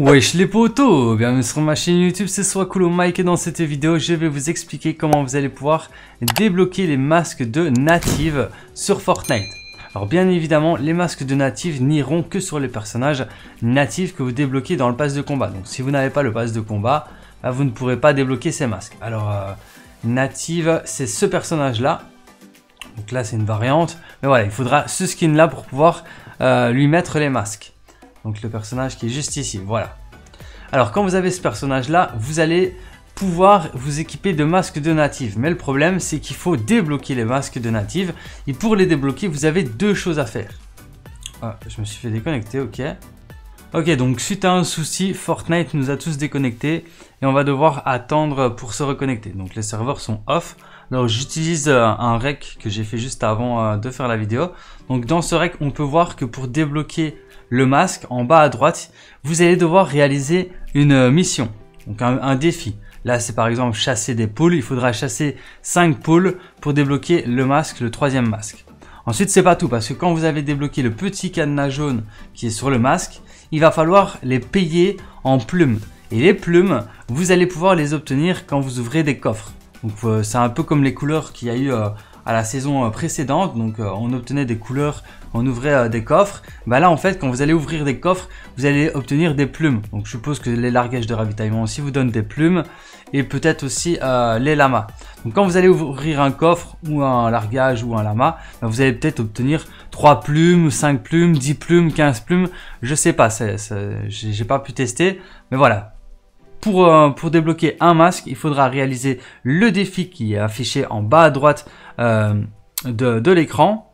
Wesh les potos, bienvenue sur ma chaîne YouTube, c'est Swakulu Mike et dans cette vidéo je vais vous expliquer comment vous allez pouvoir débloquer les masques de native sur Fortnite. Alors bien évidemment les masques de native n'iront que sur les personnages natifs que vous débloquez dans le pass de combat. Donc si vous n'avez pas le pass de combat, bah, vous ne pourrez pas débloquer ces masques. Alors euh, native c'est ce personnage là, donc là c'est une variante, mais voilà il faudra ce skin là pour pouvoir euh, lui mettre les masques. Donc le personnage qui est juste ici, voilà. Alors quand vous avez ce personnage là, vous allez pouvoir vous équiper de masques de native. Mais le problème c'est qu'il faut débloquer les masques de native. Et pour les débloquer, vous avez deux choses à faire. Ah, je me suis fait déconnecter, ok. Ok, donc suite à un souci, Fortnite nous a tous déconnectés et on va devoir attendre pour se reconnecter. Donc les serveurs sont off. Alors j'utilise euh, un rec que j'ai fait juste avant euh, de faire la vidéo. Donc dans ce rec, on peut voir que pour débloquer le masque, en bas à droite, vous allez devoir réaliser une euh, mission, donc un, défi. Là, c'est par exemple chasser des poules. Il faudra chasser 5 poules pour débloquer le masque, le troisième masque. Ensuite, c'est pas tout parce que quand vous avez débloqué le petit cadenas jaune qui est sur le masque, il va falloir les payer en plumes. Et les plumes, vous allez pouvoir les obtenir quand vous ouvrez des coffres. Donc euh, c'est un peu comme les couleurs qu'il y a eu euh, à la saison euh, précédente, donc euh, on obtenait des couleurs, on ouvrait euh, des coffres. Bah là en fait quand vous allez ouvrir des coffres, vous allez obtenir des plumes. Donc je suppose que les largages de ravitaillement aussi vous donnent des plumes et peut-être aussi les lamas. Donc quand vous allez ouvrir un coffre ou un largage ou un lama, bah, vous allez peut-être obtenir 3 plumes, 5 plumes, 10 plumes, 15 plumes, je sais pas, j'ai pas pu tester, mais voilà, pour, pour, débloquer un masque, il faudra réaliser le défi qui est affiché en bas à droite euh, de, l'écran.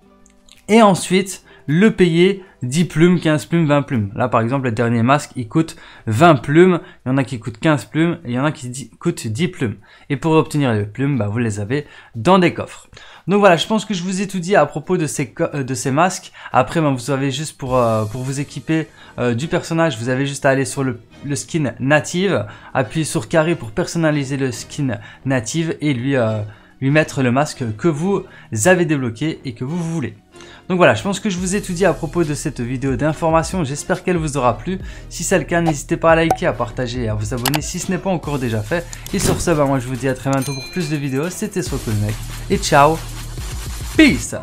Et ensuite, le payer 10 plumes, 15 plumes, 20 plumes. Là, par exemple, le dernier masque, il coûte 20 plumes. Il y en a qui coûtent 15 plumes et il y en a qui coûtent 10 plumes. Et pour obtenir les plumes, bah, vous les avez dans des coffres. Donc voilà, je pense que je vous ai tout dit à propos de ces, euh, de ces masques. Après, bah, vous avez juste pour, euh, pour vous équiper du personnage, vous avez juste à aller sur le, le, skin native, appuyer sur carré pour personnaliser le skin native et lui lui mettre le masque que vous avez débloqué et que vous voulez. Donc voilà, je pense que je vous ai tout dit à propos de cette vidéo d'information, j'espère qu'elle vous aura plu. Si c'est le cas, n'hésitez pas à liker, à partager et à vous abonner si ce n'est pas encore déjà fait. Et sur ce, bah moi je vous dis à très bientôt pour plus de vidéos, c'était le mec, et ciao, peace